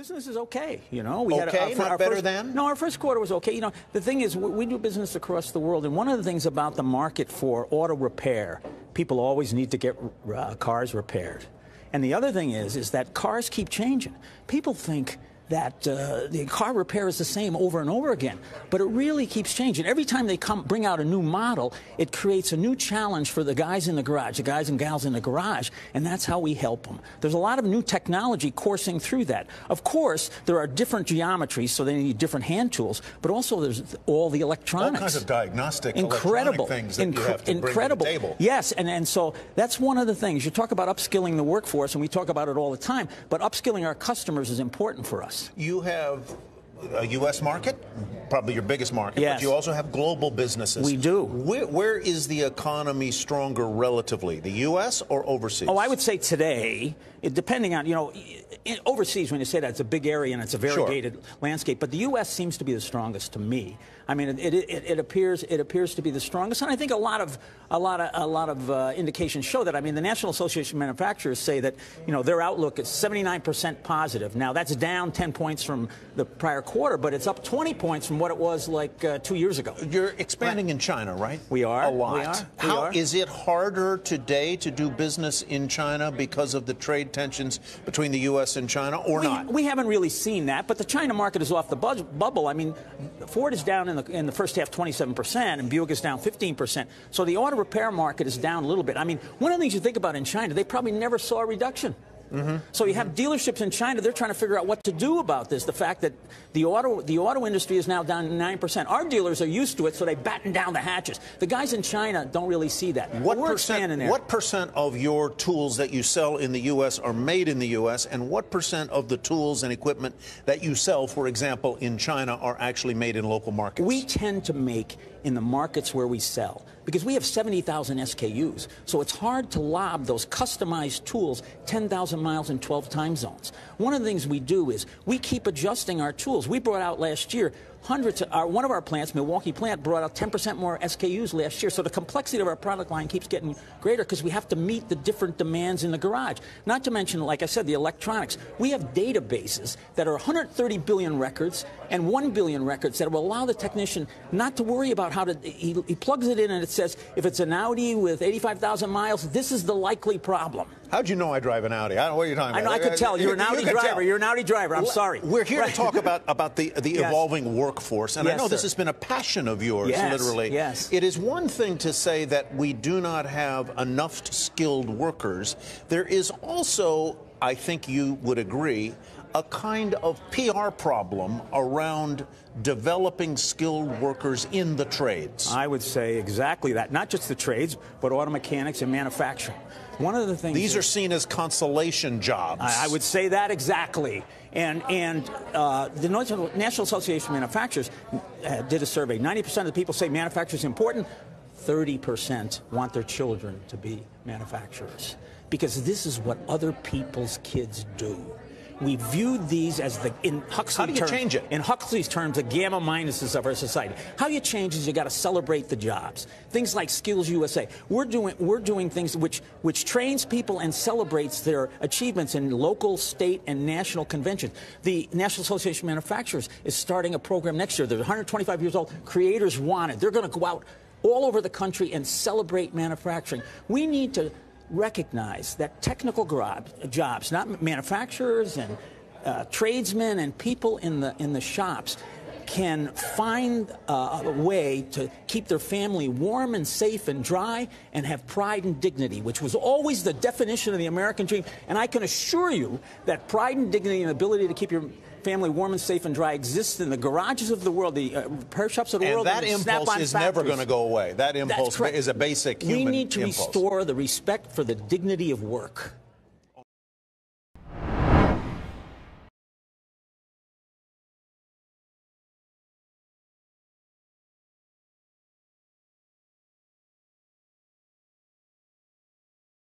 Business is okay, you know. We okay, had a, not better first, than? No, our first quarter was okay. You know, the thing is, we do business across the world, and one of the things about the market for auto repair, people always need to get uh, cars repaired. And the other thing is, is that cars keep changing. People think that uh, the car repair is the same over and over again, but it really keeps changing. Every time they come bring out a new model, it creates a new challenge for the guys in the garage, the guys and gals in the garage, and that's how we help them. There's a lot of new technology coursing through that. Of course, there are different geometries, so they need different hand tools, but also there's all the electronics. All kinds of diagnostic, incredible things that you have to incredible. bring to the table. Yes, and, and so that's one of the things. You talk about upskilling the workforce, and we talk about it all the time, but upskilling our customers is important for us. You have a U.S. market, probably your biggest market, Yes. but you also have global businesses. We do. Where, where is the economy stronger relatively, the U.S. or overseas? Oh, I would say today, depending on, you know, overseas, when you say that, it's a big area and it's a variegated landscape. But the U.S. seems to be the strongest to me. I mean, it, it, it, it appears it appears to be the strongest, and I think a lot of a lot of a lot of uh, indications show that. I mean, the National Association of Manufacturers say that you know their outlook is 79% positive. Now that's down 10 points from the prior quarter, but it's up 20 points from what it was like uh, two years ago. You're expanding in China, right? We are. A lot. We are. We are. is it harder today to do business in China because of the trade tensions between the U.S. and China, or we, not? We haven't really seen that, but the China market is off the buzz, bubble. I mean, Ford is down in the in the first half 27 percent, and Buick is down 15 percent. So the auto repair market is down a little bit. I mean, one of the things you think about in China, they probably never saw a reduction. Mm-hmm. So you have dealerships in China; they're trying to figure out what to do about this. The fact that the auto the auto industry is now down nine percent. Our dealers are used to it, so they batten down the hatches. The guys in China don't really see that. What we're percent, what percent of your tools that you sell in the U.S. are made in the U.S., and what percent of the tools and equipment that you sell, for example, in China, are actually made in local markets? We tend to make in the markets where we sell because we have 70,000 SKUs. So it's hard to lob those customized tools 10,000 miles in 12 time zones. One of the things we do is we keep adjusting our tools. We brought out last year hundreds of our, one of our plants, Milwaukee plant, brought out 10% more SKUs last year. So the complexity of our product line keeps getting greater because we have to meet the different demands in the garage. Not to mention, like I said, the electronics. We have databases that are 130 billion records and 1 billion records that will allow the technician not to worry about how to, he, he plugs it in and it says, if it's an Audi with 85,000 miles, this is the likely problem. How'd you know I drive an Audi? I don't know what you're talking I about. know, I could tell. You're an Audi could driver. tell. You're an Audi driver. I'm Well, sorry. We're here to talk about, about the, the Yes. evolving workforce, and I Yes, know this has been a passion of yours, Yes, literally. yes. It is one thing to say that we do not have enough skilled workers. There is also, I think you would agree, a kind of PR problem around developing skilled workers in the trades. I would say exactly that. Not just the trades, but auto mechanics and manufacturing. One of the things These are seen as consolation jobs. I I would say that exactly. And and uh, the National National Association of Manufacturers uh, did a survey. Ninety percent of the people say manufacturing is important. Thirty percent want their children to be manufacturers because this is what other people's kids do. We viewed these as the in Huxley How do you terms, change it? in Huxley's terms, the gamma minuses of our society. How you change is you got to celebrate the jobs. Things like Skills USA. We're doing we're doing things which which trains people and celebrates their achievements in local, state, and national conventions. The National Association of Manufacturers is starting a program next year. They're 125 years old. Creators Wanted. They're going to go out all over the country and celebrate manufacturing. We need to recognize that technical jobs, not manufacturers and uh, tradesmen and people in the in the shops, can find uh, a way to keep their family warm and safe and dry and have pride and dignity, which was always the definition of the American dream. And I can assure you that pride and dignity and ability to keep your family warm and safe and dry exists in the garages of the world, the uh, repair shops of the and world. that the impulse Snap-on is never going to go away. That impulse is a basic human impulse. We need to impulse. restore the respect for the dignity of work.